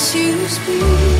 as you speak.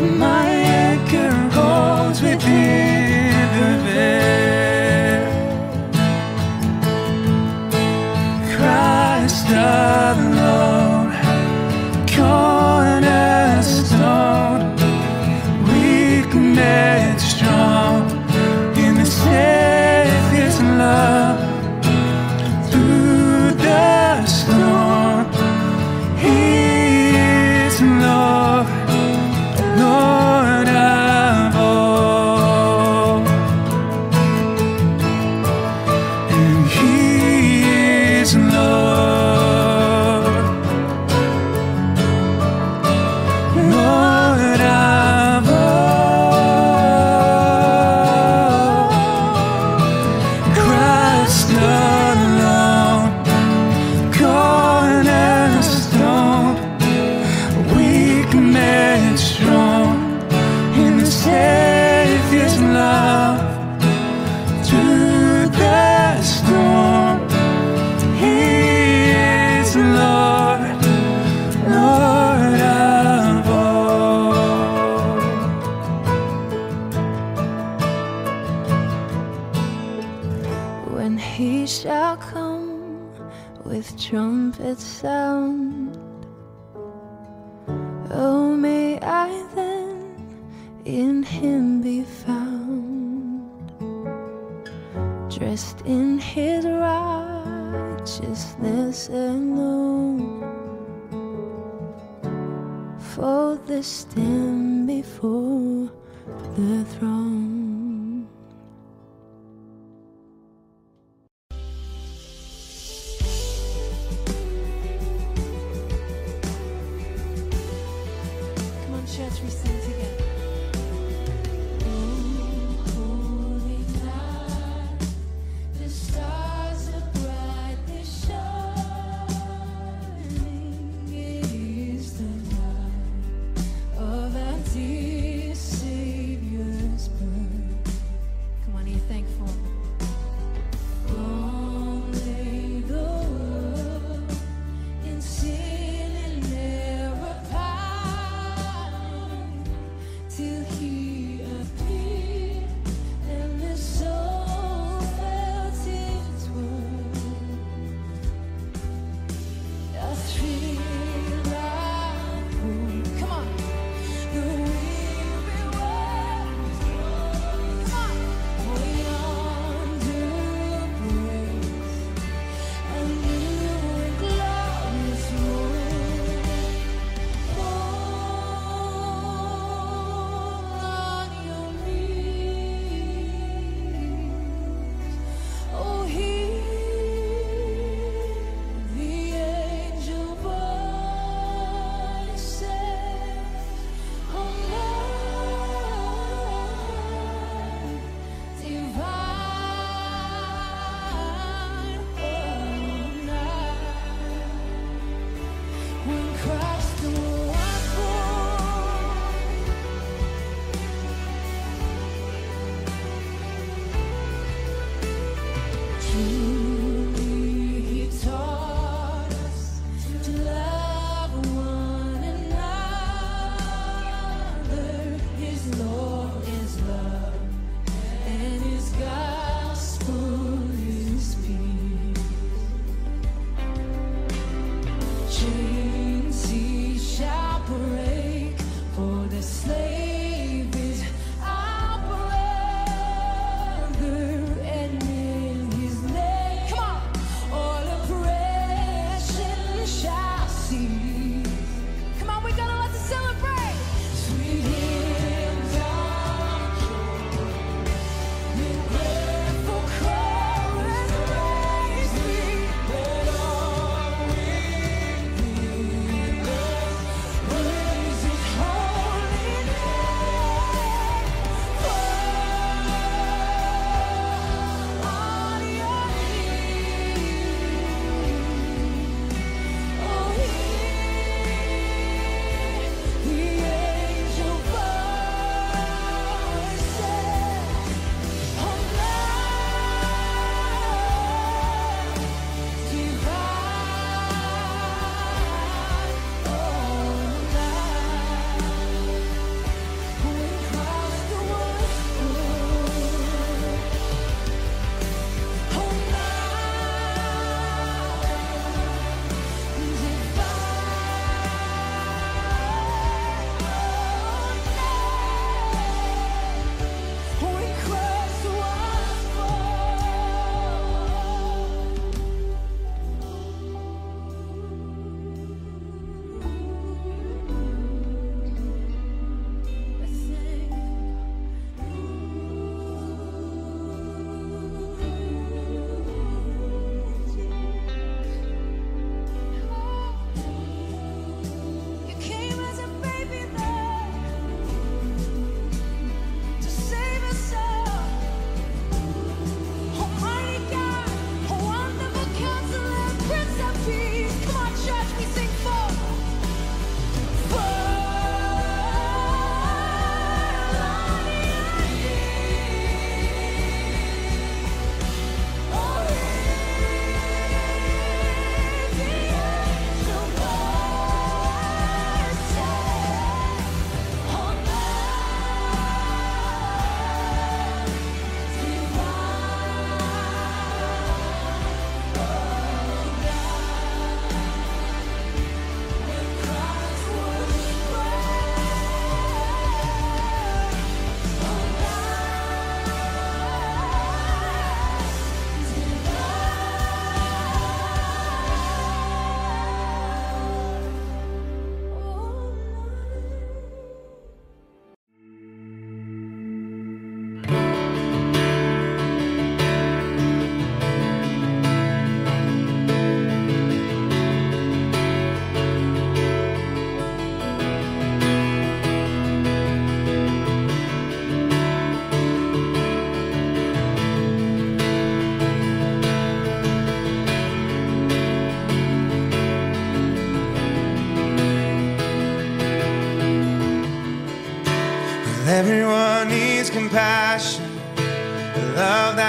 My anchor holds within. the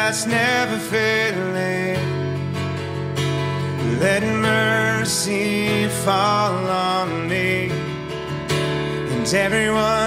that's never failing. Let mercy fall on me and everyone.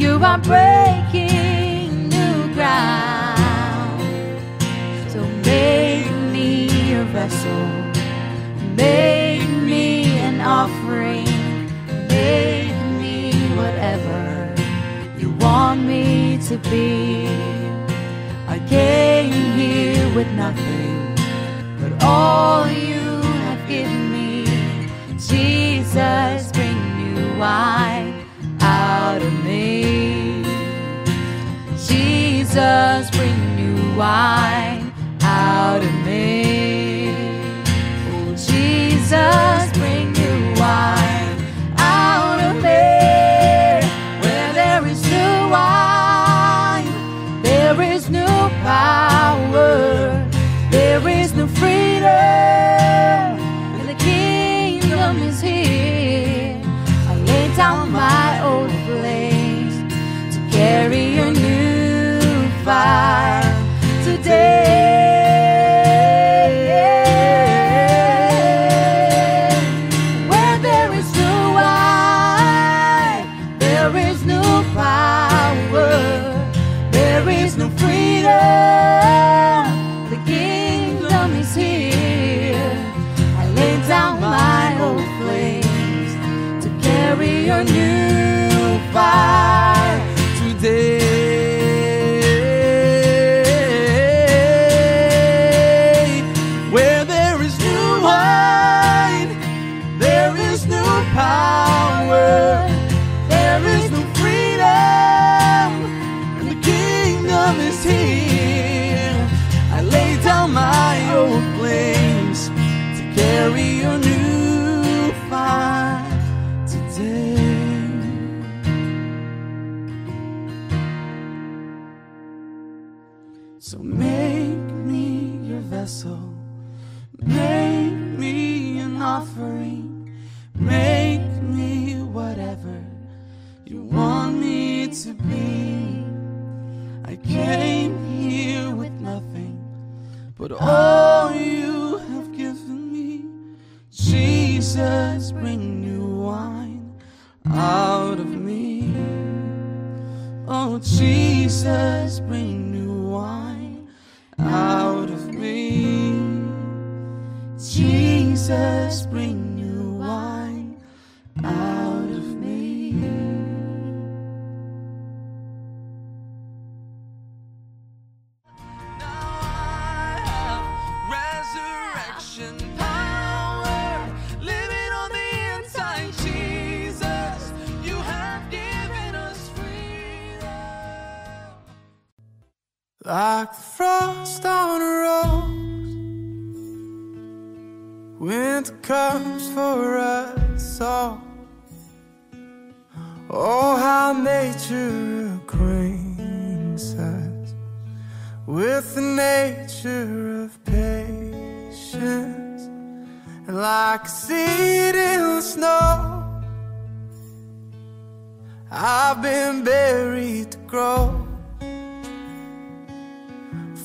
You are breaking new ground. So make me your vessel. Make me an offering. Make me whatever you want me to be. I came here with nothing but all you have given me. Jesus, bring new wine out of me. Jesus, bring new wine out of me. Oh, Jesus, bring new wine out of me. Where there is new wine, there is new power, there is new freedom, and the kingdom is here. I lay down my old place to carry a new fire today. Where there is there is power, there is no freedom. The kingdom is here. I lay down my old place to carry your new fire today. Like the frost on a rose. Winter comes for us all. Oh, how nature acquaints us with the nature of patience, and like a seed in the snow. I've been buried to grow.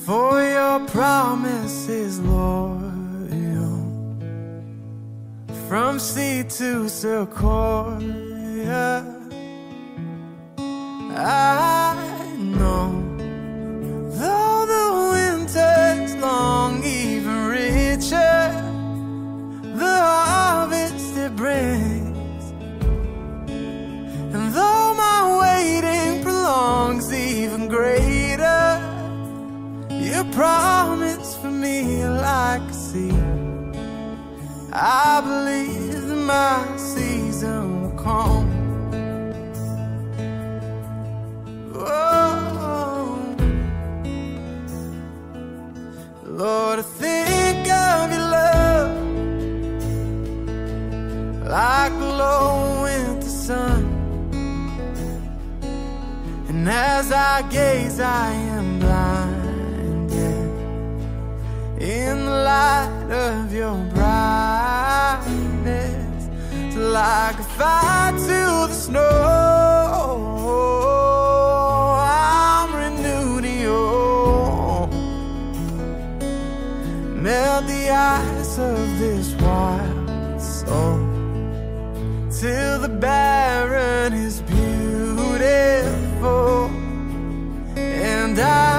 For your promise is loyal. From sea to sequoia. I know. Though the winter's long, even richer, the harvest it brings. And though my waiting prolongs, even greater, your promise for me like a sea. I believe that my season will come. Oh, Lord, I think of your love like the low winter sun. And as I gaze, I light of your brightness. Like a fire to the snow. I'm renewed in you. Melt the ice of this wild soul till the barren is beautiful. And I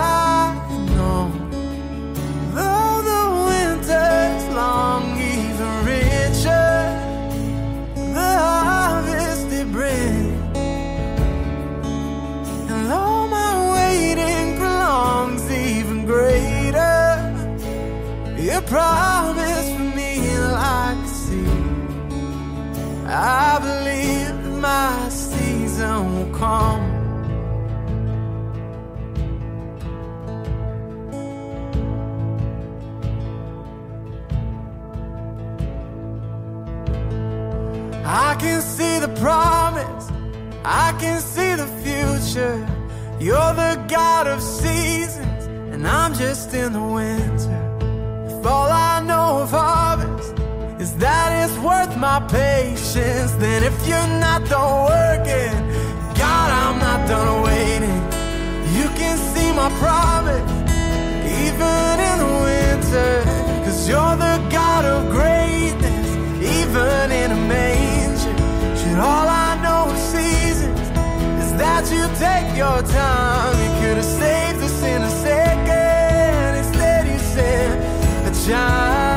can see the promise, I can see the future. You're the God of seasons, and I'm just in the winter. If all I know of harvest is that it's worth my patience, then if you're not done working, God, I'm not done waiting. You can see my promise, even in the winter, cause you're the God of greatness, even in a manger. Should all I know of seasons is that you take your time, you could have saved us in a second. Instead, you sent a child.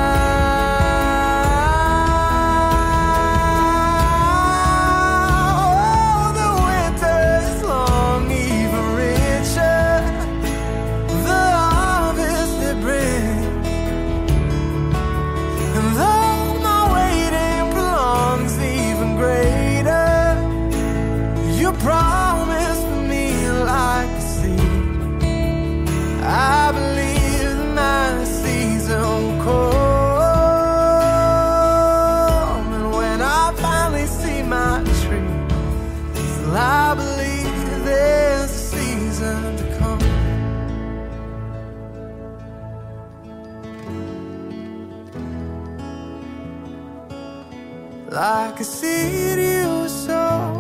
Like a seed you sow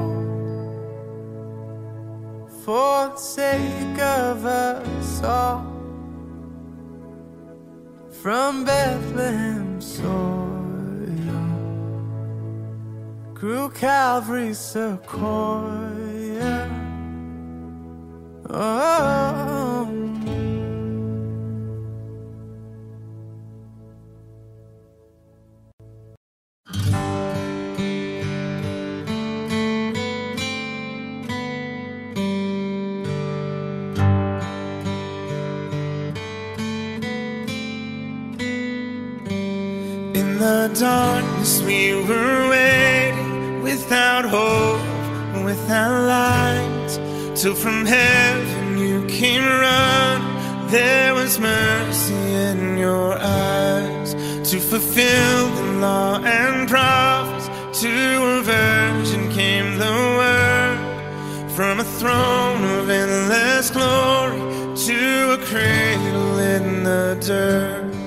for the sake of us all. From Bethlehem soil grew Calvary sequoia. Oh. Till from heaven you came running there was mercy in your eyes to fulfill the law and prophets. To a virgin came the word from a throne of endless glory to a cradle in the dirt.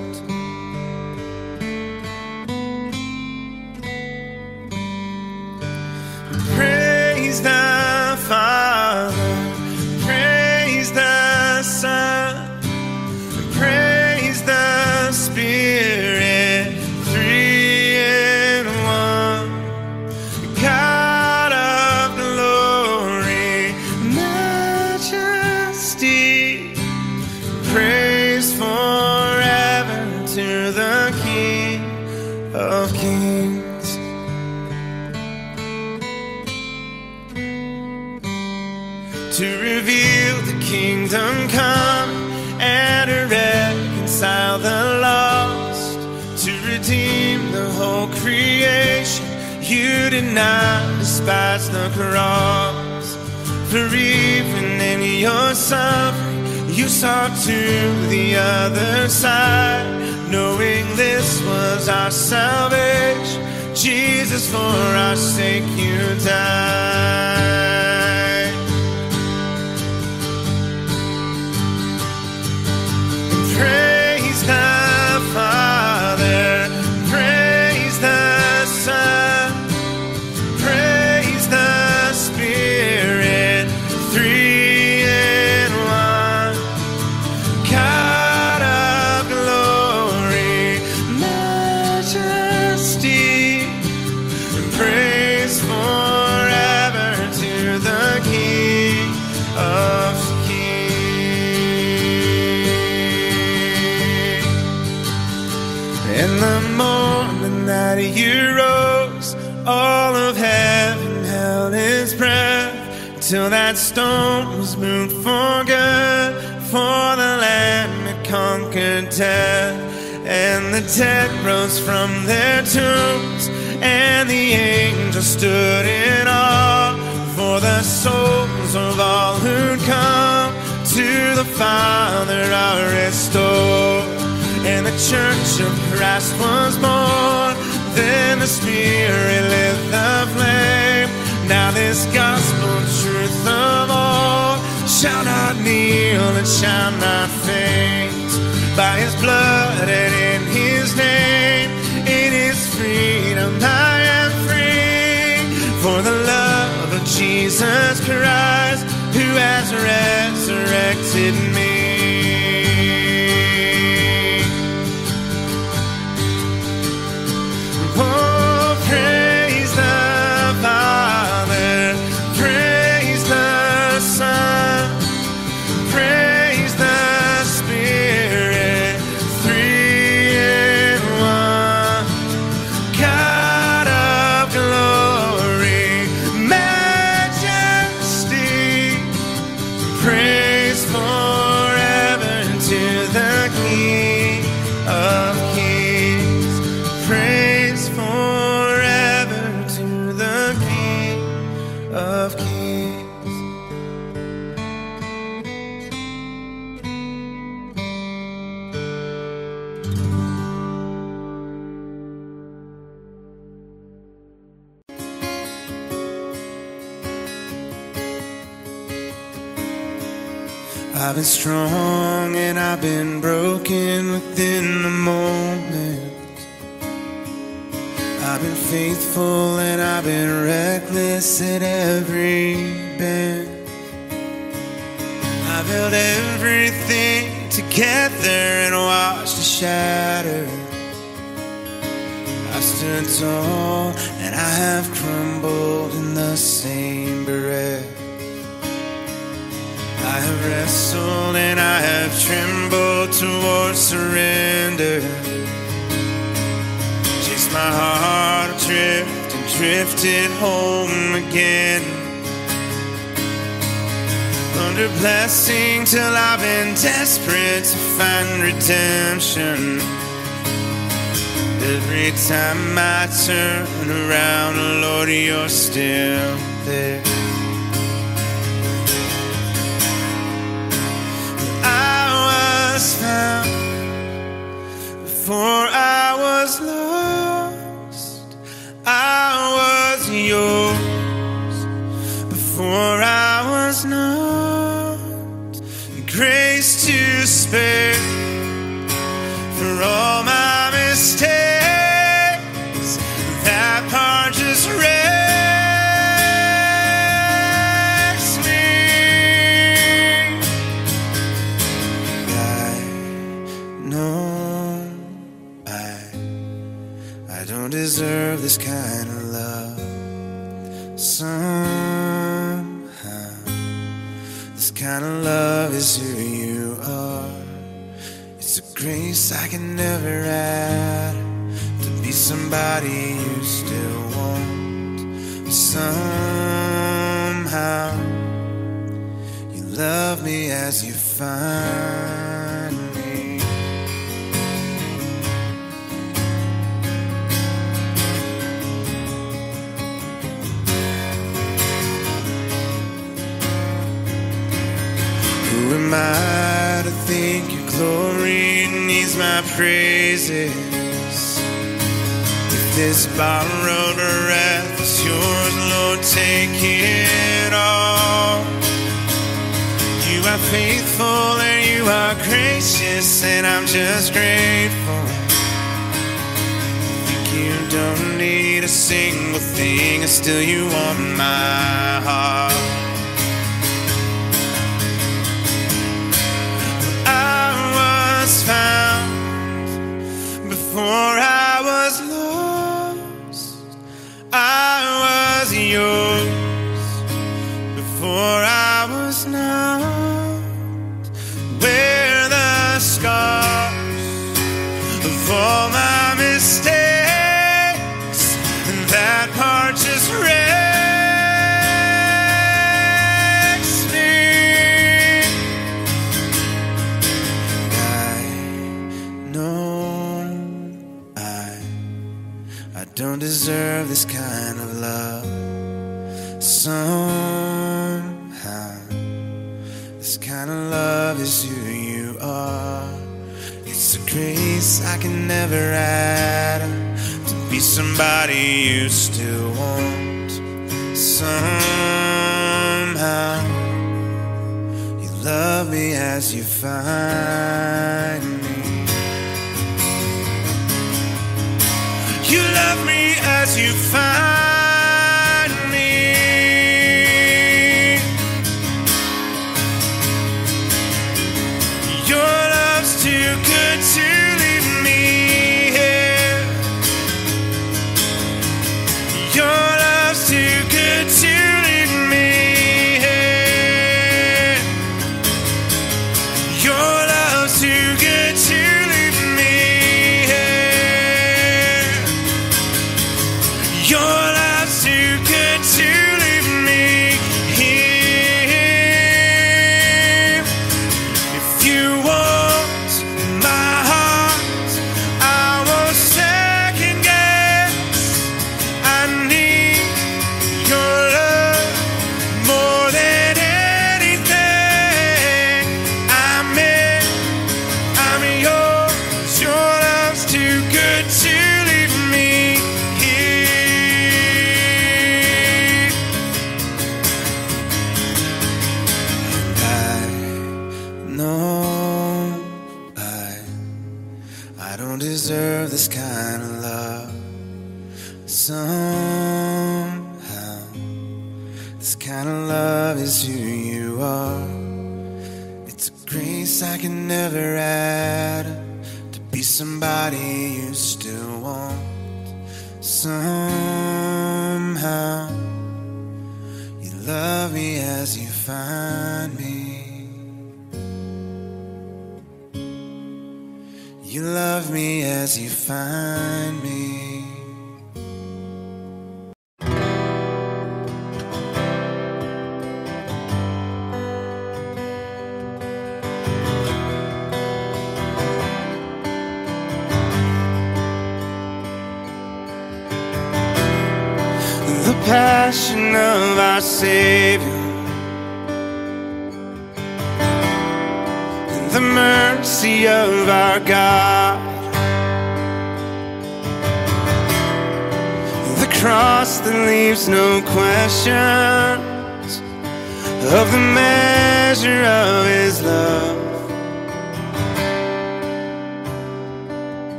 Cross, for even in your suffering, you saw to the other side, knowing this was our salvation. Jesus, for our sake, you died. Till that stone was moved for good. For the Lamb had conquered death, and the dead rose from their tombs, and the angels stood in awe for the souls of all who'd come to the Father are restored and the church of Christ was born. Then the Spirit lit the flame. Now this gospel truth of all shall not kneel and shall not faint. By His blood and in His name, in His freedom I am free. For the love of Jesus Christ, who has resurrected me. Been broken within the moment. I've been faithful and I've been reckless at every bend. I've held everything together and watched it shatter. I've stood tall and I have crumbled in the same have wrestled and I have trembled towards surrender. Chased my heart adrift and drifted home again. Under blessing till I've been desperate to find redemption. Every time I turn around, Lord, you're still there. found. Before I was lost, I was yours. Before I was not, grace to spare for all my. Deserve this kind of love. Somehow, this kind of love is who you are. It's a grace I can never add to be somebody you still want. Somehow, you love me as you find Am I to think your glory needs my praises? If this borrowed breath is yours, Lord, take it all. You are faithful and you are gracious, and I'm just grateful. You don't need a single thing, and still you want my heart. Before I was lost. I was yours before I deserve this kind of love. Somehow, this kind of love is who you are. It's a grace I can never add to be somebody you still want. Somehow. You love me as you find me. You love me as you find me. Your love's too good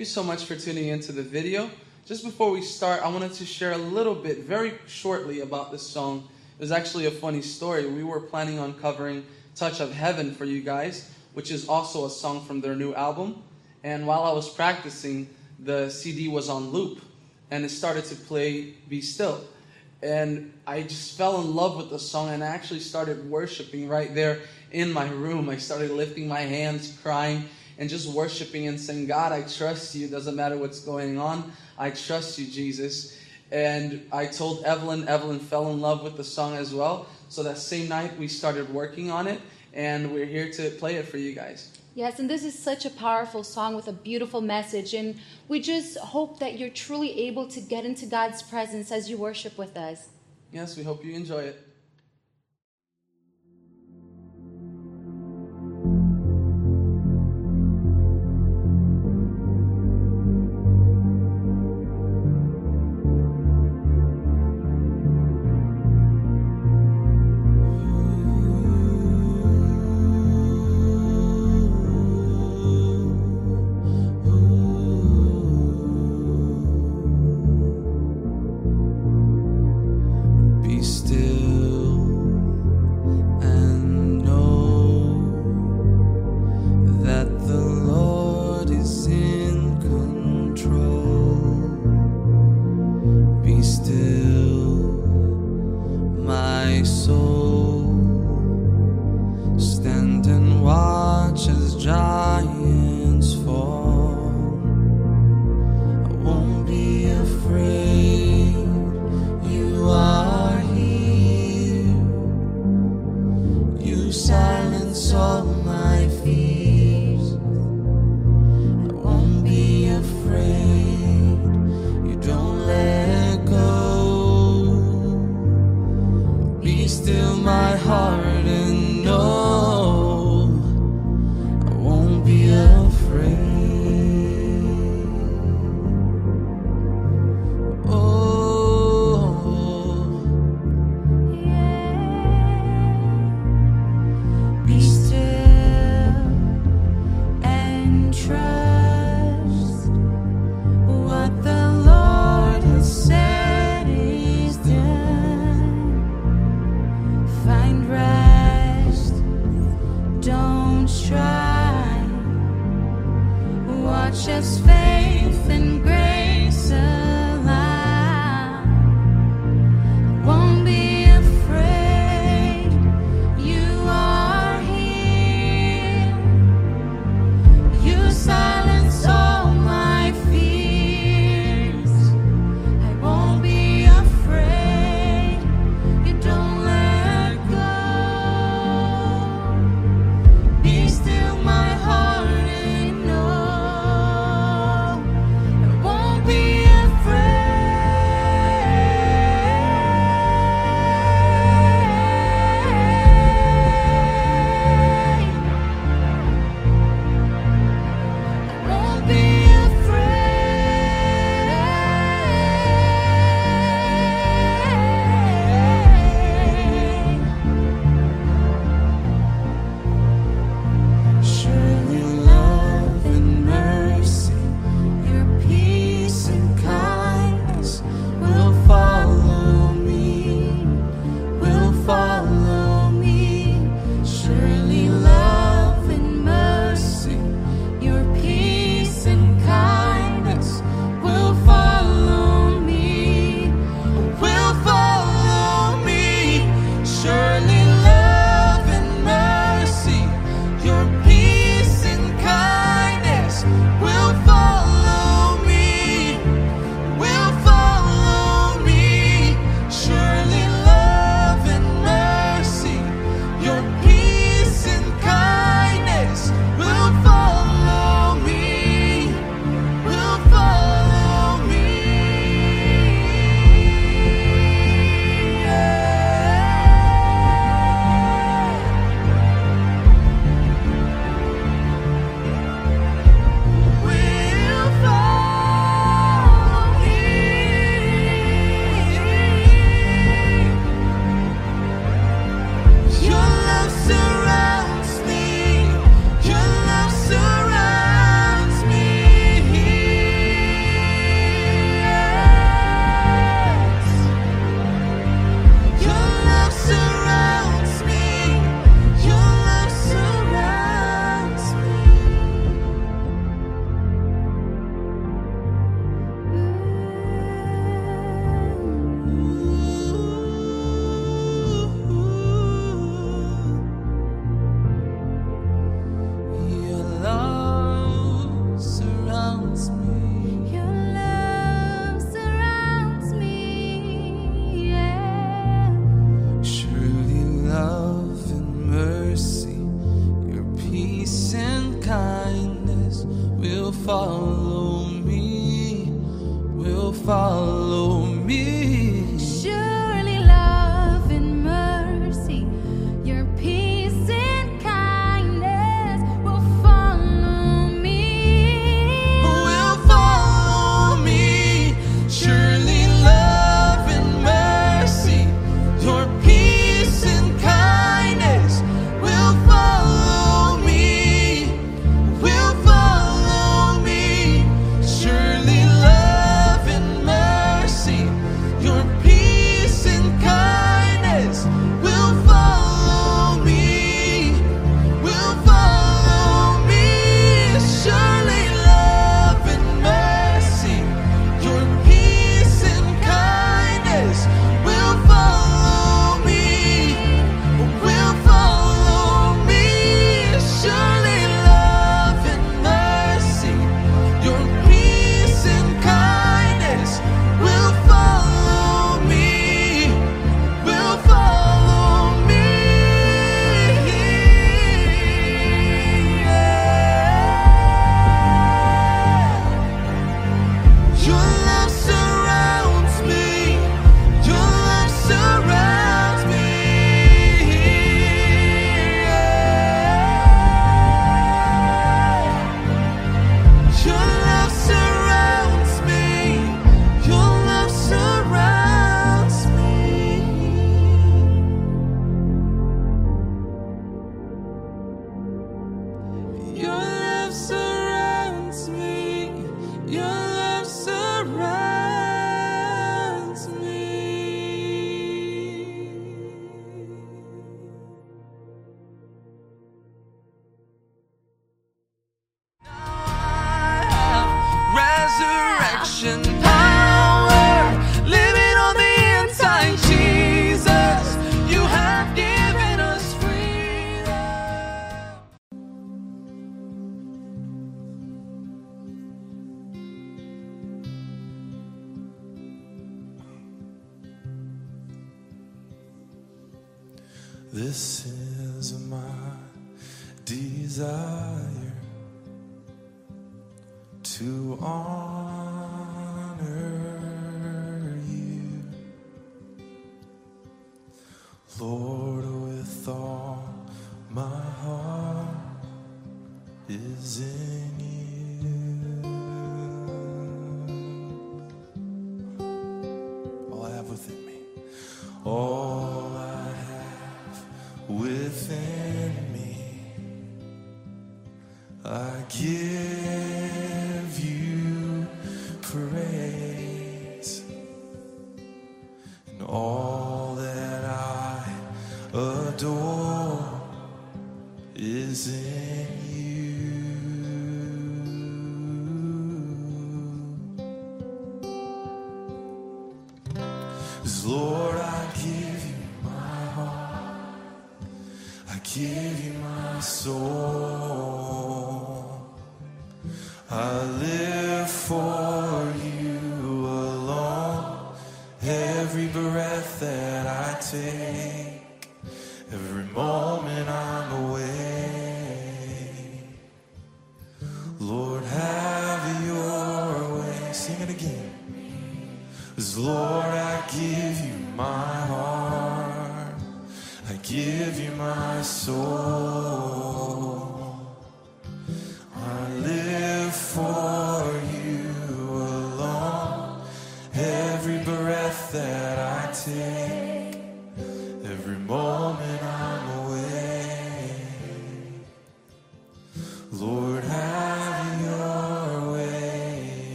you so much for tuning into the video. Just before we start, I wanted to share a little bit, very shortly, about this song. It was actually a funny story. We were planning on covering Touch of Heaven for you guys, which is also a song from their new album. And while I was practicing, the CD was on loop and it started to play Be Still. And I just fell in love with the song and I actually started worshiping right there in my room. I started lifting my hands, crying, and just worshiping and saying, God, I trust you. Doesn't matter what's going on. I trust you, Jesus. And I told Evelyn, Evelyn fell in love with the song as well. So that same night, we started working on it, and we're here to play it for you guys. Yes, and this is such a powerful song with a beautiful message. And we just hope that you're truly able to get into God's presence as you worship with us. Yes, we hope you enjoy it.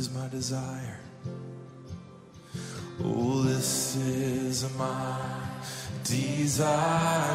Is my desire. Oh, this is my desire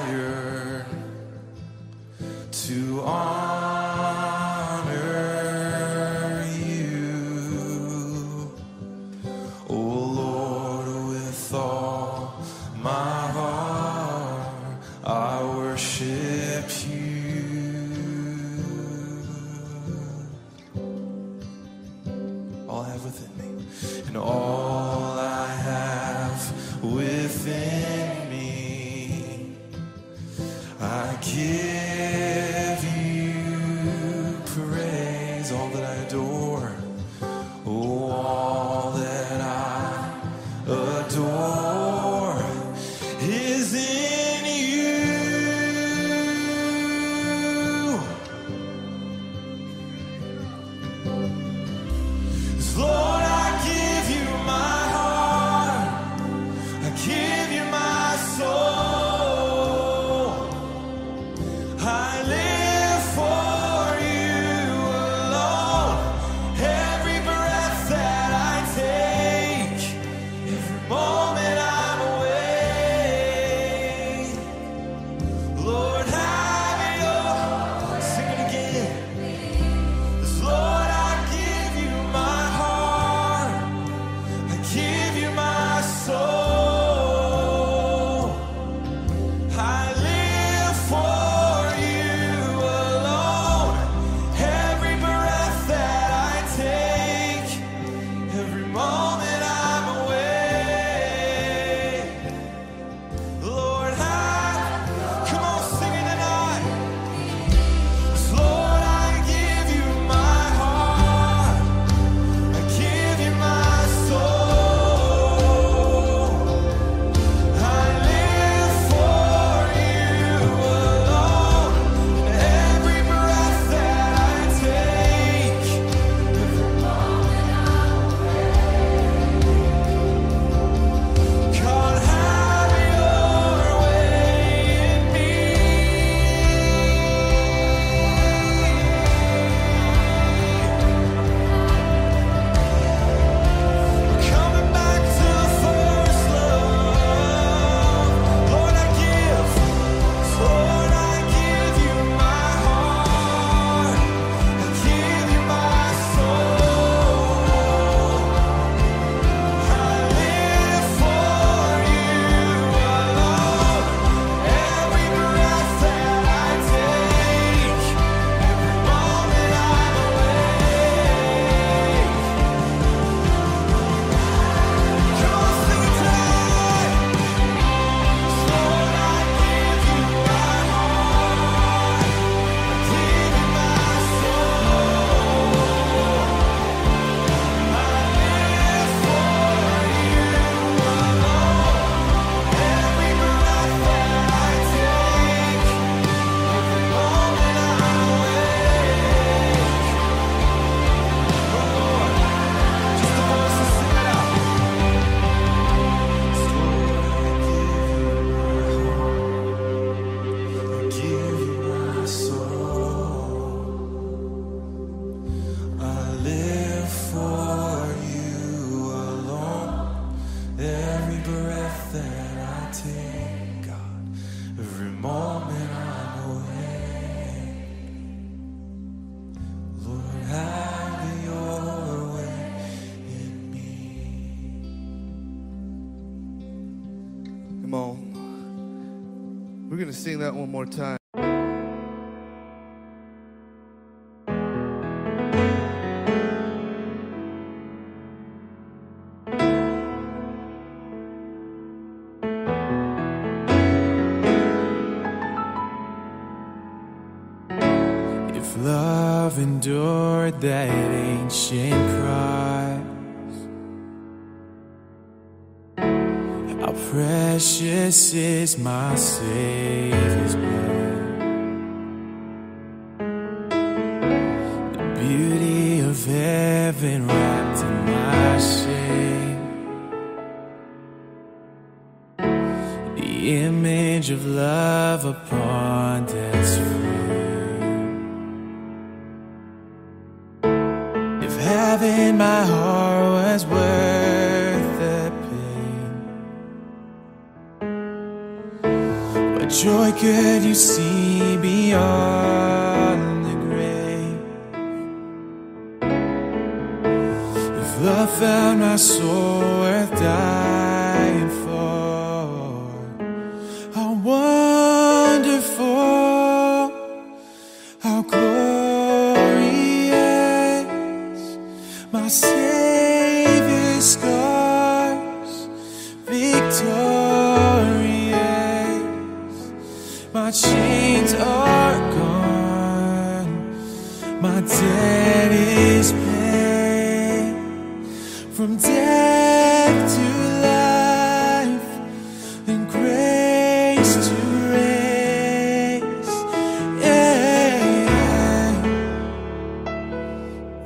sing that one more time.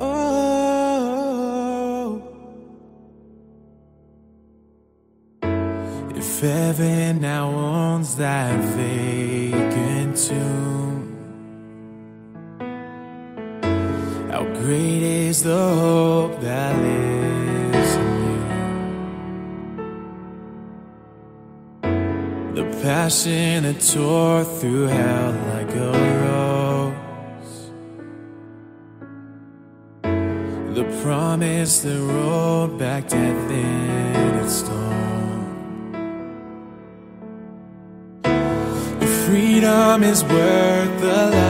Oh. If heaven now owns that vacant passion that tore through hell like a rose. The promise that rolled back death in its storm. Freedom is worth the life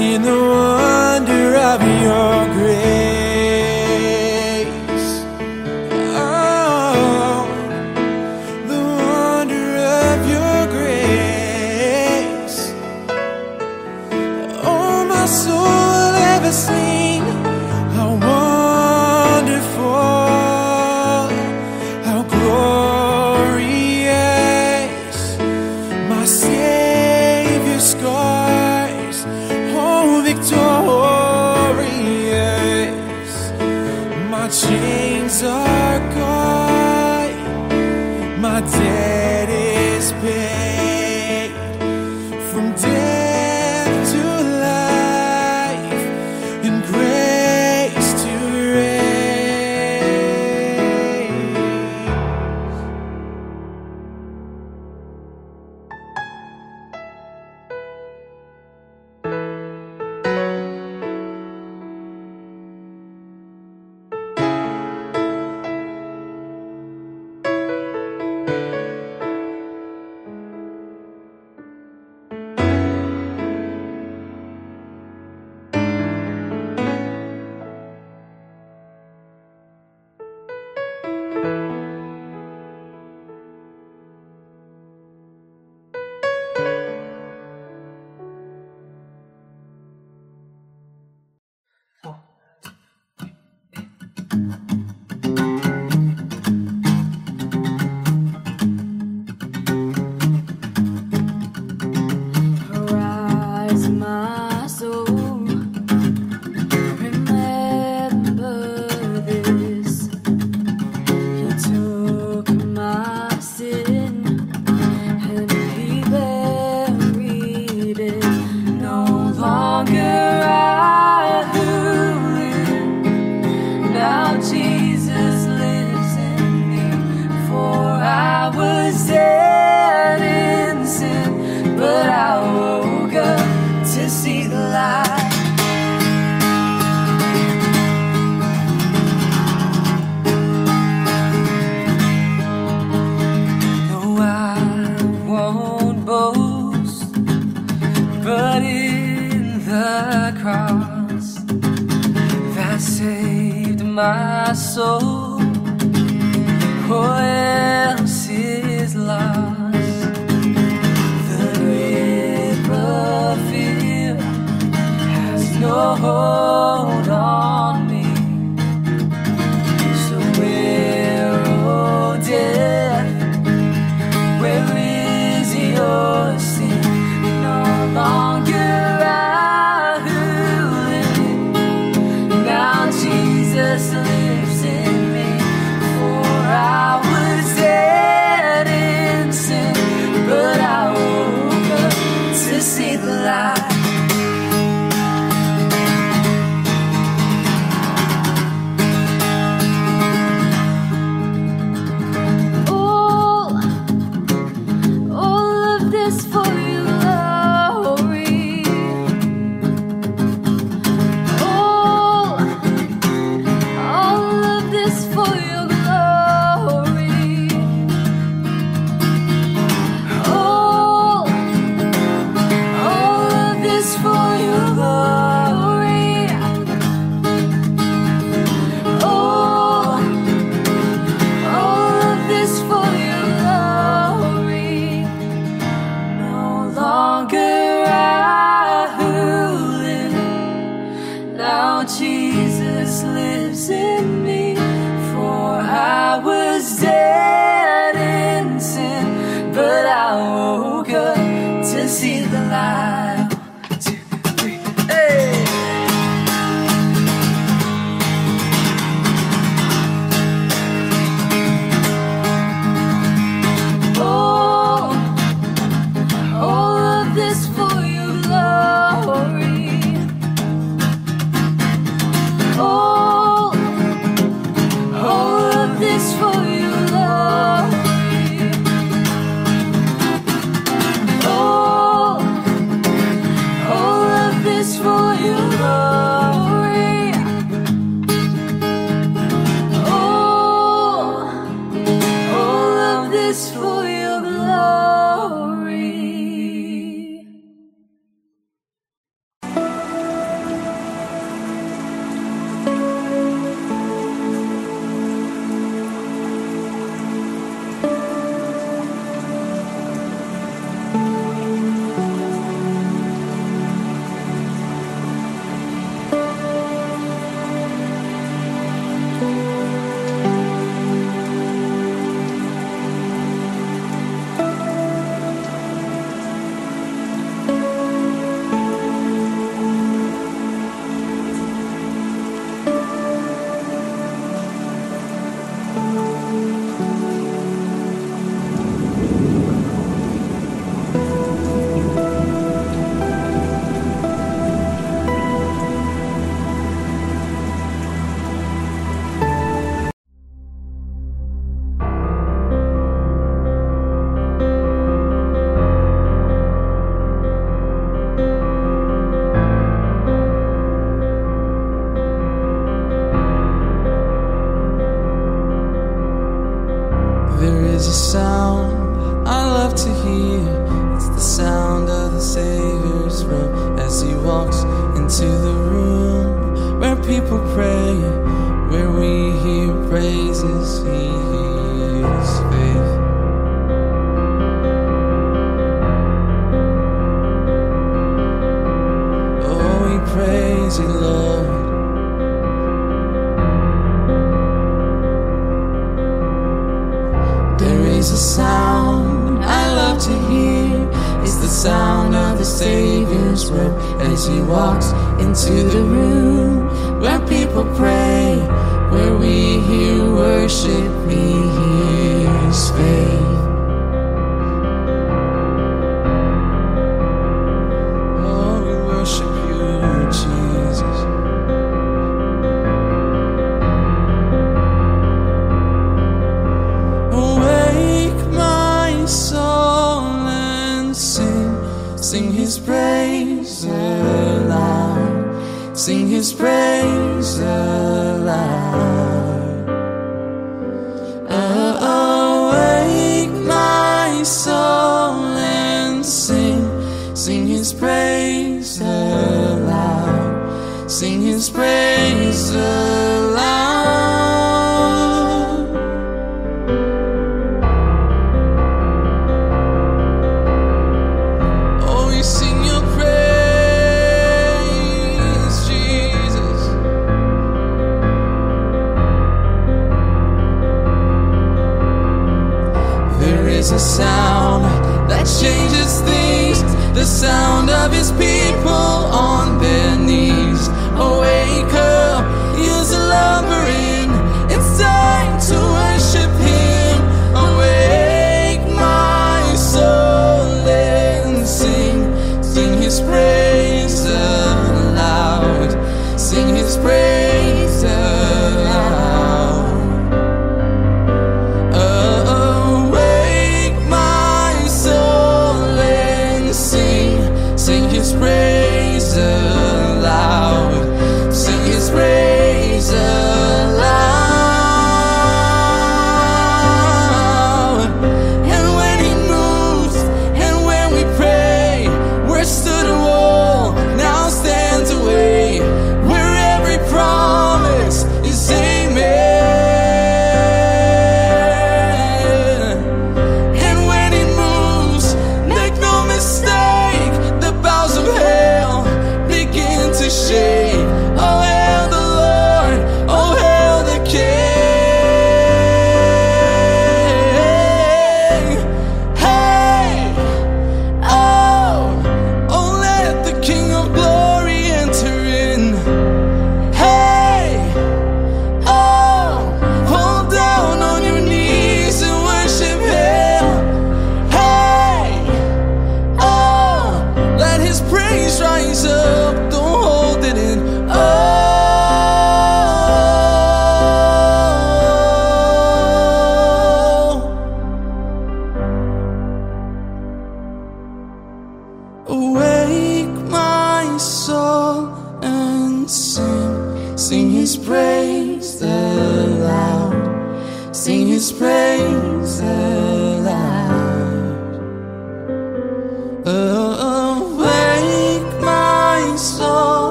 in the wonder of your grace.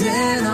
Praise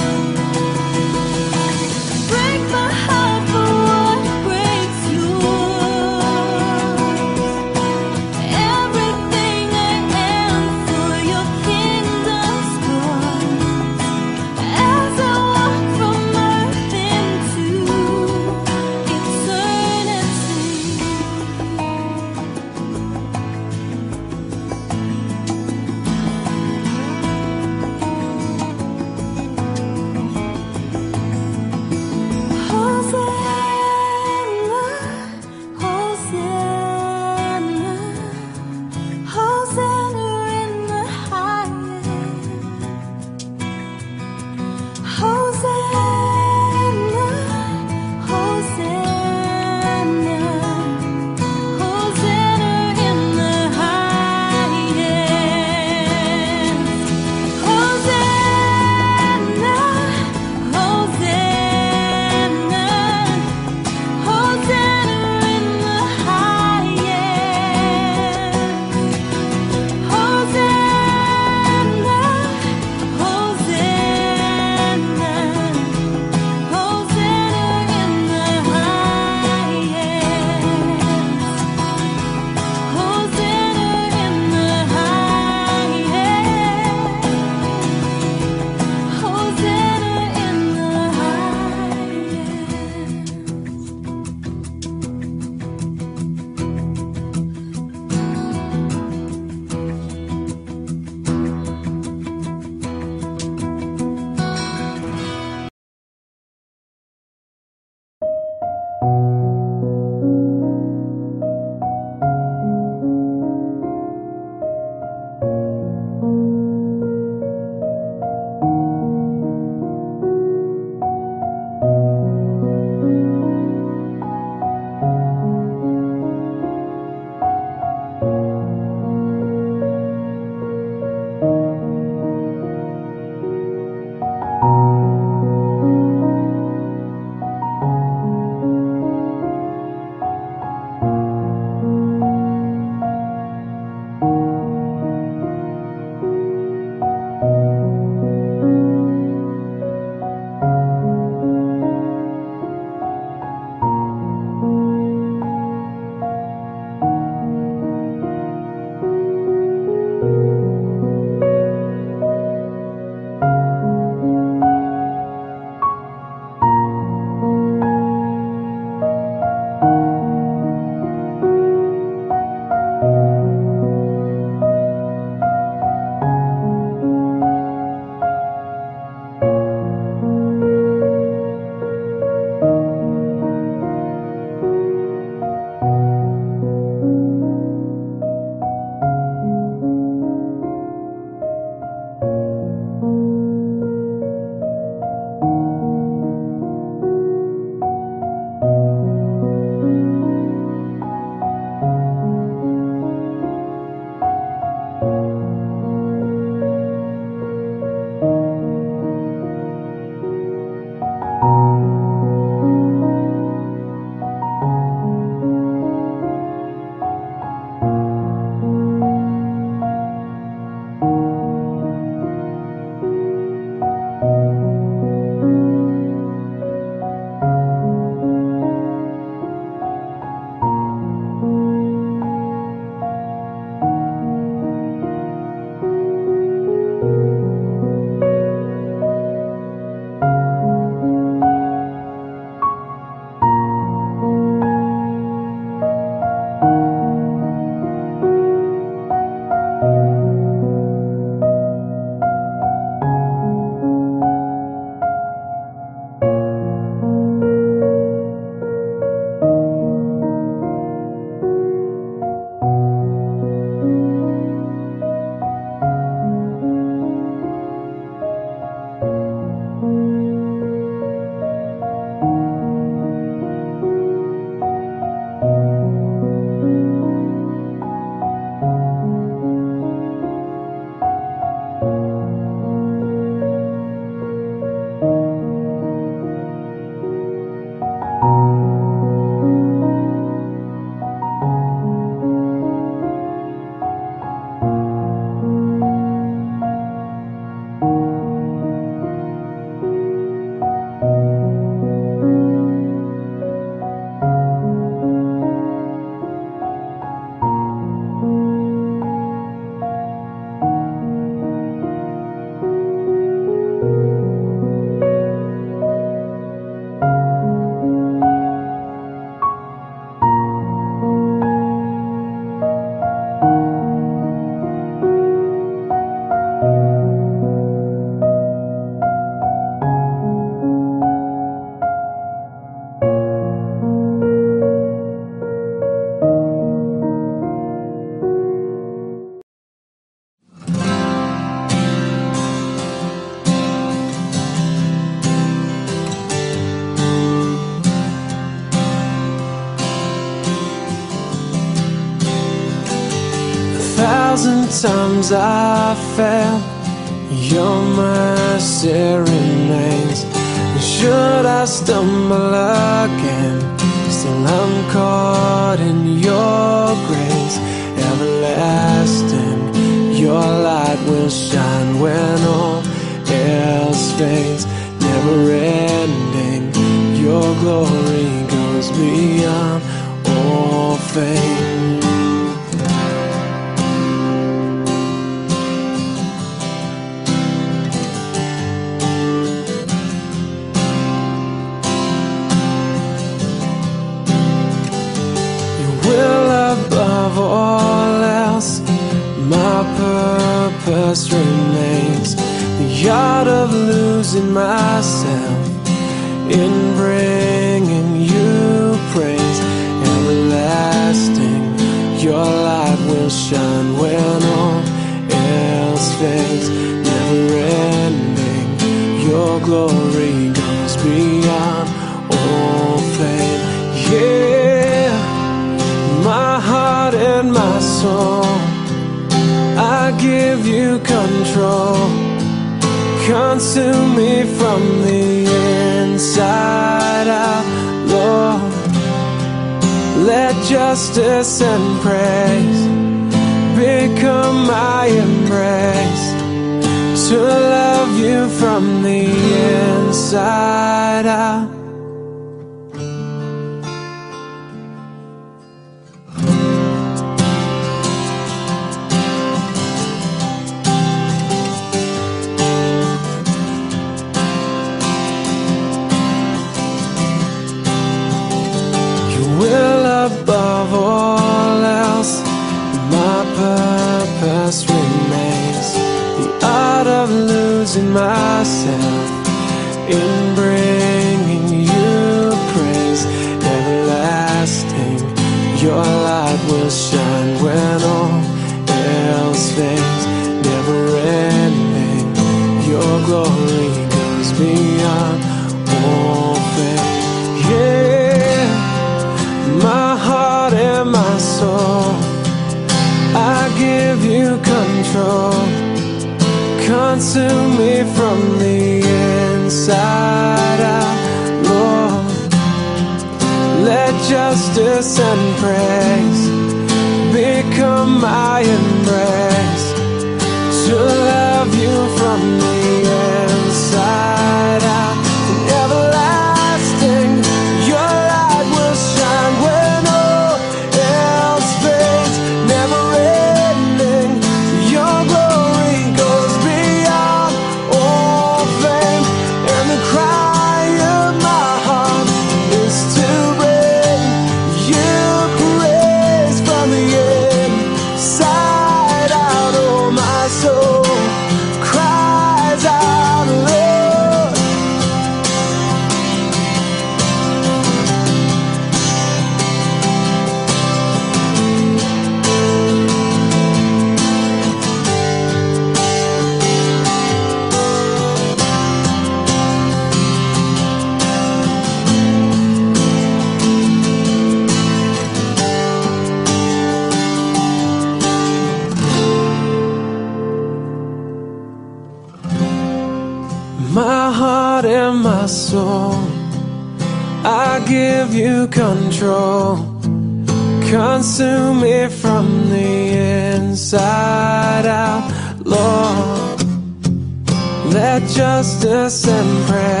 justice and praise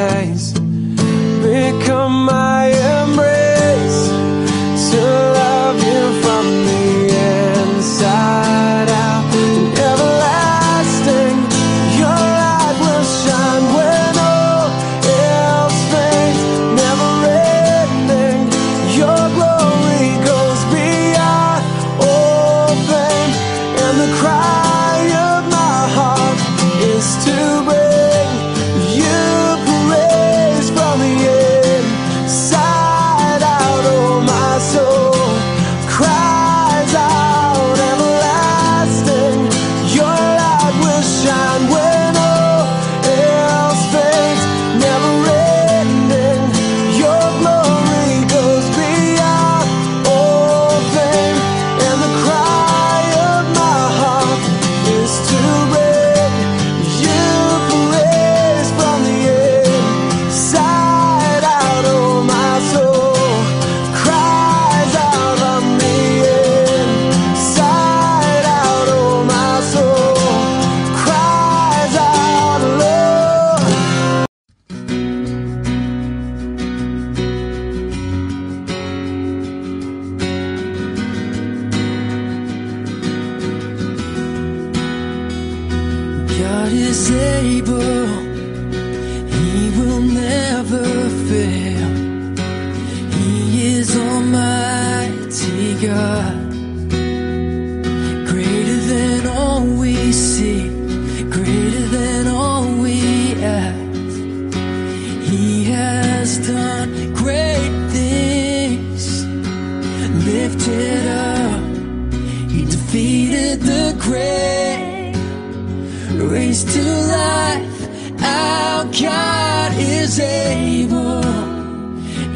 able.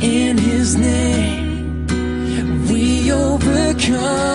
In His name, we overcome.